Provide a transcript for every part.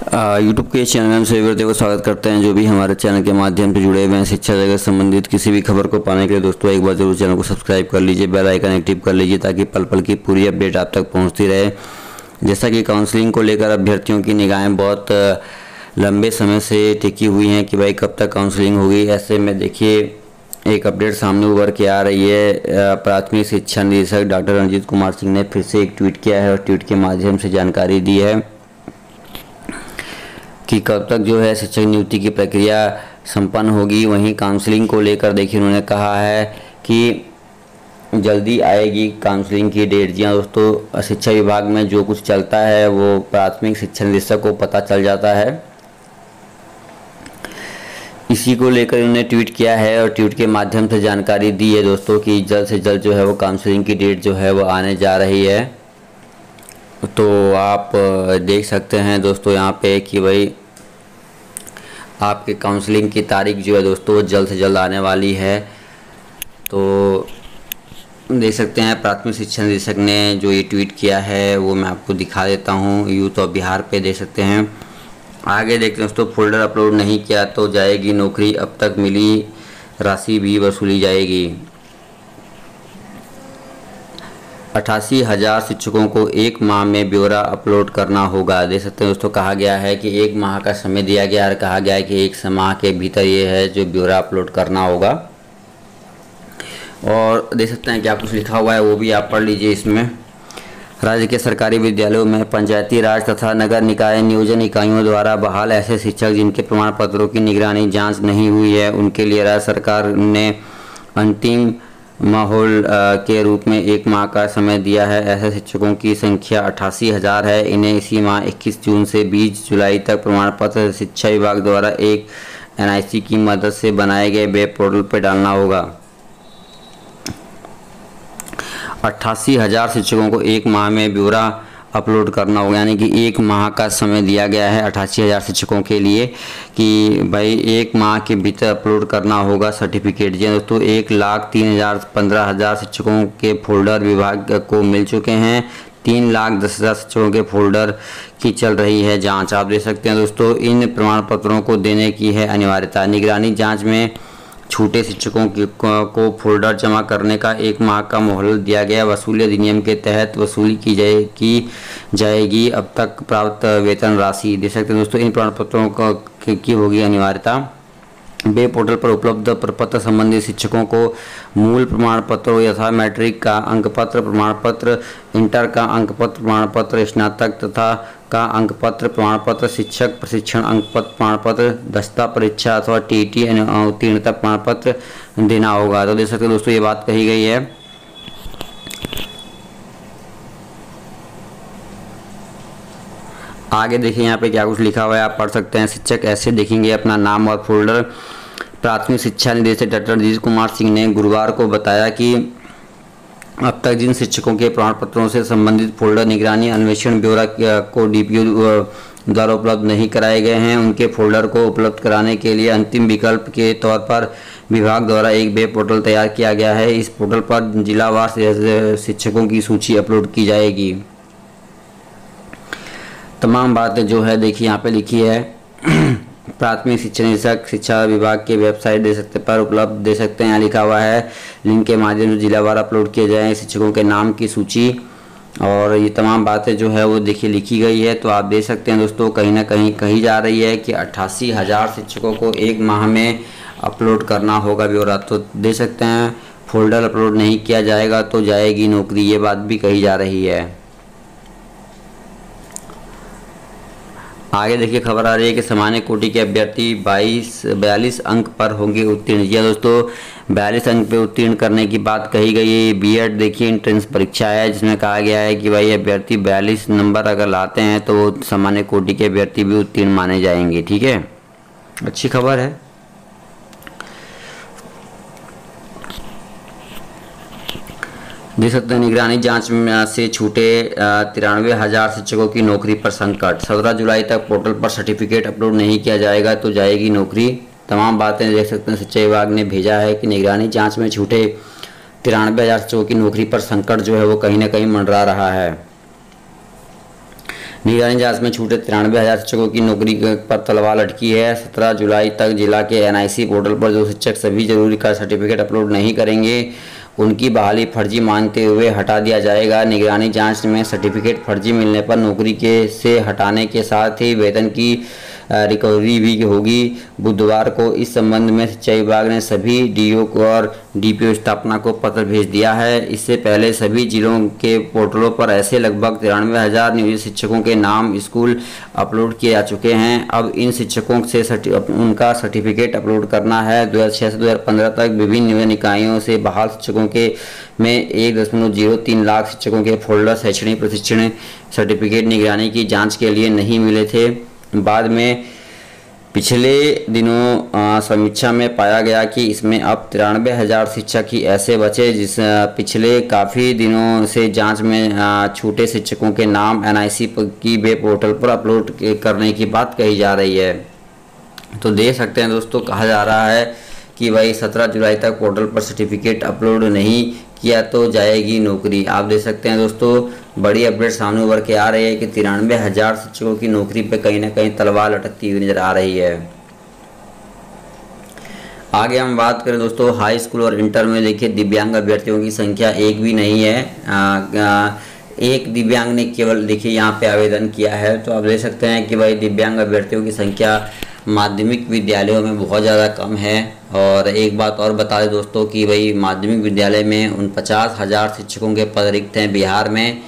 YouTube के channel में हम सभी व्यक्तियों को स्वागत करते हैं। जो भी हमारे चैनल के माध्यम से जुड़े हुए हैं, शिक्षा जगत संबंधित किसी भी खबर को पाने के लिए, दोस्तों, एक बार ज़रूर चैनल को सब्सक्राइब कर लीजिए बेल आइकन एक्टिव कर लीजिए, ताकि पल पल की पूरी अपडेट आप तक पहुँचती रहे। जैसा कि काउंसलिंग को लेकर अभ्यर्थियों की निगाहें बहुत लंबे समय से टिकी हुई हैं कि भाई कब तक काउंसलिंग होगी। ऐसे में देखिए, एक अपडेट सामने उभर के आ रही है। प्राथमिक शिक्षा निदेशक डॉक्टर रंजीत कुमार सिंह ने फिर से एक ट्वीट किया है और ट्वीट के माध्यम से जानकारी दी है। कि कब तक जो है शिक्षक नियुक्ति की प्रक्रिया संपन्न होगी। वहीं काउंसलिंग को लेकर देखिए उन्होंने कहा है कि जल्दी आएगी काउंसलिंग की डेट जी हाँ दोस्तों, शिक्षा विभाग में जो कुछ चलता है, वो प्राथमिक शिक्षा निदेशक को पता चल जाता है। इसी को लेकर उन्होंने ट्वीट किया है और ट्वीट के माध्यम से जानकारी दी है दोस्तों कि जल्द से जल्द जो है वो काउंसलिंग की डेट जो है वो आने जा रही है। तो आप देख सकते हैं दोस्तों यहाँ पे कि भाई आपके काउंसलिंग की तारीख जो है दोस्तों जल्द से जल्द आने वाली है। तो देख सकते हैं, प्राथमिक शिक्षा निदेशक ने जो ये ट्वीट किया है, वो मैं आपको दिखा देता हूँ। यूथ ऑफ़ बिहार पे देख सकते हैं। आगे देखते हैं दोस्तों, फोल्डर अपलोड नहीं किया तो जाएगी नौकरी, अब तक मिली राशि भी वसूली जाएगी। अठासी हज़ार शिक्षकों को एक माह में ब्यौरा अपलोड करना होगा। देख सकते हैं दोस्तों, कहा गया है कि एक माह का समय दिया गया और कहा गया है कि एक माह के भीतर ये है जो ब्यौरा अपलोड करना होगा। और देख सकते हैं क्या कुछ लिखा हुआ है, वो भी आप पढ़ लीजिए इसमें। राज्य के सरकारी विद्यालयों में पंचायती राज तथा नगर निकाय नियोजन इकाइयों द्वारा बहाल ऐसे शिक्षक जिनके प्रमाण पत्रों की निगरानी जाँच नहीं हुई है, उनके लिए राज्य सरकार ने अंतिम माहौल के रूप में एक माह का समय दिया है। ऐसे शिक्षकों की संख्या अठासी हज़ार है। इन्हें इसी माह 21 जून से 20 जुलाई तक प्रमाण पत्र शिक्षा विभाग द्वारा एक एनआईसी की मदद से बनाए गए वेब पोर्टल पर डालना होगा। अट्ठासी हज़ार शिक्षकों को एक माह में ब्यौरा अपलोड करना होगा, यानी कि एक माह का समय दिया गया है अठासी हज़ार शिक्षकों के लिए कि भाई एक माह के भीतर अपलोड करना होगा सर्टिफिकेट। जी दोस्तों, एक लाख तीन हज़ार पंद्रह हज़ार शिक्षकों के फोल्डर विभाग को मिल चुके हैं। तीन लाख दस हज़ार शिक्षकों के फोल्डर की चल रही है जाँच। आप देख सकते हैं दोस्तों, इन प्रमाण पत्रों को देने की है अनिवार्यता। निगरानी जाँच में छूटे शिक्षकों को फोल्डर जमा करने का एक माह का मोहल दिया गया। वसूली अधिनियम के तहत वसूली की जाए, की जाएगी। अब तक प्राप्त वेतन राशि दे सकते हैं दोस्तों, इन प्रमाण पत्रों की होगी अनिवार्यता। बे पोर्टल पर उपलब्ध प्रपत्र संबंधी शिक्षकों को मूल प्रमाण पत्र यथा मैट्रिक का अंक पत्र प्रमाण पत्र इंटर का अंक पत्र प्रमाण पत्र स्नातक तथा का अंक पत्र प्रमाण पत्र शिक्षक प्रशिक्षण अंक पत्र प्रमाण पत्र दस्ता परीक्षा अथवा टी टी उत्तीर्णता प्रमाण पत्र देना होगा। तो देख सकते दोस्तों, ये बात कही गई है। आगे देखिए, यहाँ पे क्या कुछ लिखा हुआ है, आप पढ़ सकते हैं। शिक्षक ऐसे देखेंगे, अपना नाम और फोल्डर। प्राथमिक शिक्षा निदेशक डॉक्टर रजीत कुमार सिंह ने गुरुवार को बताया कि अब तक जिन शिक्षकों के प्रमाण पत्रों से संबंधित फोल्डर निगरानी अन्वेषण ब्यौरा को डीपीओ द्वारा उपलब्ध नहीं कराए गए हैं। उनके फोल्डर को उपलब्ध कराने के लिए अंतिम विकल्प के तौर पर विभाग द्वारा एक वेब पोर्टल तैयार किया गया है। इस पोर्टल पर जिलावार शिक्षकों की सूची अपलोड की जाएगी। तमाम बातें जो है देखिए, यहाँ पे लिखी है। प्राथमिक शिक्षा निदेशक, शिक्षा विभाग के वेबसाइट दे सकते, पर उपलब्ध दे सकते हैं। यहाँ लिखा हुआ है, लिंक के माध्यम से जिलावार अपलोड किए जाए। शिक्षकों के नाम की सूची और ये तमाम बातें जो है वो देखिए लिखी गई है तो आप देख सकते हैं दोस्तों, कहीं ना कहीं कही जा रही है कि अट्ठासी हज़ार शिक्षकों को एक माह में अपलोड करना होगा ब्यौरा। तो दे सकते हैं, फोल्डर अपलोड नहीं किया जाएगा तो जाएगी नौकरी, ये बात भी कही जा रही है। आगे देखिए खबर आ रही है कि सामान्य कोटि के अभ्यर्थी 22 बयालीस अंक पर होंगे उत्तीर्ण। जी हाँ दोस्तों, बयालीस अंक पे उत्तीर्ण करने की बात कही गई है। बीएड देखिए इंट्रेंस परीक्षा है, जिसमें कहा गया है कि भाई अभ्यर्थी बयालीस नंबर अगर लाते हैं तो वो सामान्य कोटि के अभ्यर्थी भी उत्तीर्ण माने जाएँगे, ठीक है? अच्छी खबर है। देख सकते हैं, निगरानी जाँच में से छूटे तिरानवे हज़ार शिक्षकों की नौकरी पर संकट। सत्रह जुलाई तक पोर्टल पर सर्टिफिकेट अपलोड नहीं किया जाएगा तो जाएगी नौकरी। तमाम बातें देख सकते हैं, शिक्षा विभाग ने भेजा है कि निगरानी जाँच में छूटे तिरानवे हज़ार शिक्षकों की नौकरी पर संकट जो है वो कहीं ना कहीं मंडरा रहा है। निगरानी जाँच में छूटे तिरानवे हज़ार शिक्षकों की नौकरी पर तलवार लटकी है। सत्रह जुलाई तक जिला के एनआईसी पोर्टल पर जो शिक्षक सभी ज़रूरी का सर्टिफिकेट अपलोड नहीं करेंगे उनकी बहाली फर्जी मानते हुए हटा दिया जाएगा। निगरानी जाँच में सर्टिफिकेट फर्जी मिलने पर नौकरी के से हटाने के साथ ही वेतन की रिकवरी भी होगी। बुधवार को इस संबंध में सिंचाई विभाग ने सभी डीओ को और डीपीओ स्थापना को पत्र भेज दिया है। इससे पहले सभी जिलों के पोर्टलों पर ऐसे लगभग तिरानवे हज़ार नियोजित शिक्षकों के नाम स्कूल अपलोड किए जा चुके हैं। अब इन शिक्षकों से सर्टि, उनका सर्टिफिकेट अपलोड करना है। दो से दो तक विभिन्न नियोजन इकाइयों से बहाल शिक्षकों के में एक दशमलव ज़ीरो तीन लाख शिक्षकों के फोल्डर शैक्षणिक प्रशिक्षण सर्टिफिकेट निगरानी की जाँच के लिए नहीं मिले थे। बाद में पिछले दिनों समीक्षा में पाया गया कि इसमें अब तिरानवे हज़ार शिक्षक ही ऐसे बचे जिस पिछले काफ़ी दिनों से जाँच में छूटे शिक्षकों के नाम एनआईसी की वेब पोर्टल पर अपलोड करने की बात कही जा रही है। तो देख सकते हैं दोस्तों, कहा जा रहा है कि भाई 17 जुलाई तक पोर्टल पर सर्टिफिकेट अपलोड नहीं किया तो जाएगी नौकरी। आप देख सकते हैं दोस्तों बड़ी अपडेट सामने उभर के आ रही है कि तिरानवे हज़ार शिक्षकों की नौकरी पे कहीं ना कहीं तलवार लटकती हुई नज़र आ रही है। आगे हम बात करें दोस्तों हाई स्कूल और इंटर में देखिए दिव्यांग अभ्यर्थियों की संख्या एक भी नहीं है। आ, आ, एक दिव्यांग ने केवल देखिए यहाँ पे आवेदन किया है। तो आप देख सकते हैं कि भाई दिव्यांग अभ्यर्थियों की संख्या माध्यमिक विद्यालयों में बहुत ज़्यादा कम है। और एक बात और बता दें दोस्तों कि भाई माध्यमिक विद्यालय में उन पचास हज़ार शिक्षकों के पद रिक्त हैं बिहार में।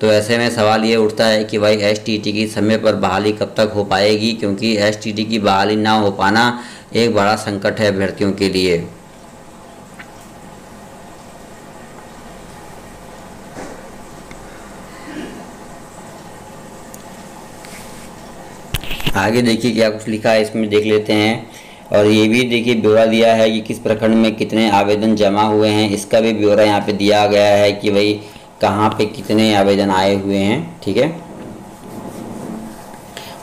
तो ऐसे में सवाल ये उठता है कि भाई एस की समय पर बहाली कब तक हो पाएगी? क्योंकि एस की बहाली ना हो पाना एक बड़ा संकट है अभ्यर्थियों के लिए। आगे देखिए क्या कुछ लिखा है, इसमें देख लेते हैं। और ये भी देखिए, ब्यौरा दिया है कि किस प्रखंड में कितने आवेदन जमा हुए हैं। इसका भी ब्यौरा यहाँ पे दिया गया है कि भाई कहाँ पे कितने आवेदन आए हुए हैं, ठीक है?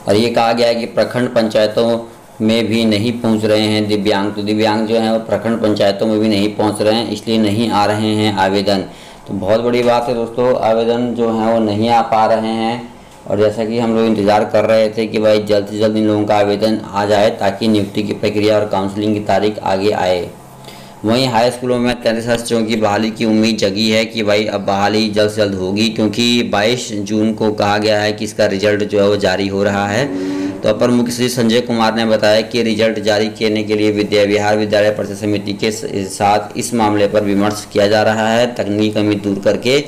और ये कहा गया है कि प्रखंड पंचायतों में भी नहीं पहुँच रहे हैं दिव्यांग। तो दिव्यांग जो है वो प्रखंड पंचायतों में भी नहीं पहुँच रहे हैं, इसलिए नहीं आ रहे हैं आवेदन। तो बहुत बड़ी बात है दोस्तों, आवेदन जो है वो नहीं आ पा रहे हैं। और जैसा कि हम लोग इंतज़ार कर रहे थे कि भाई जल्द से जल्द इन लोगों का आवेदन आ जाए ताकि नियुक्ति की प्रक्रिया और काउंसलिंग की तारीख आगे आए। वहीं हाई स्कूलों में तैंतीस शिक्षकों की बहाली की उम्मीद जगी है कि भाई अब बहाली जल्द से जल्द होगी क्योंकि 22 जून को कहा गया है कि इसका रिज़ल्ट जो है वो जारी हो रहा है। तो अपर मुख्य सचिव संजय कुमार ने बताया कि रिज़ल्ट जारी करने के लिए विद्या बिहार विद्यालय परिषद समिति के साथ इस मामले पर विमर्श किया जा रहा है। तकनीकी कमी दूर करके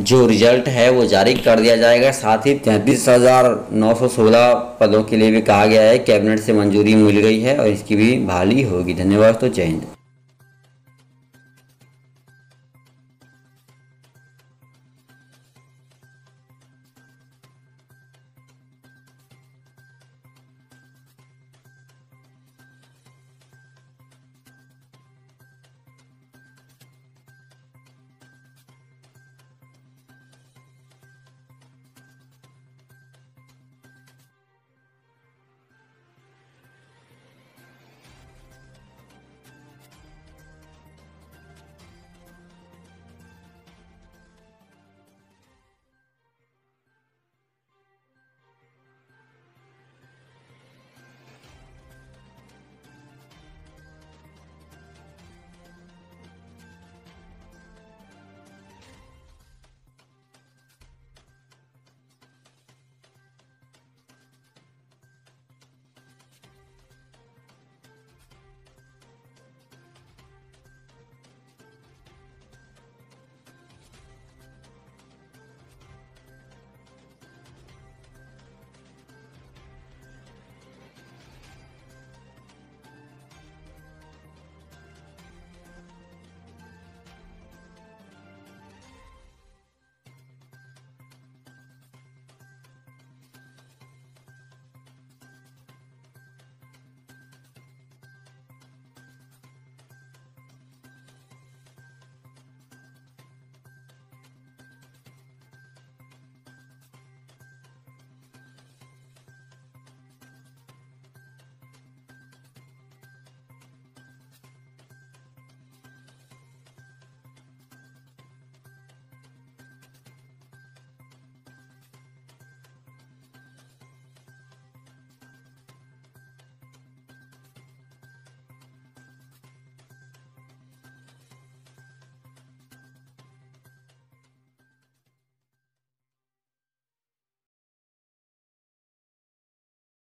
जो रिज़ल्ट है वो जारी कर दिया जाएगा। साथ ही तैंतीस हज़ार नौ सौ सोलह पदों के लिए भी कहा गया है, कैबिनेट से मंजूरी मिल गई है और इसकी भी बहाली होगी। धन्यवाद तो जय हिंद।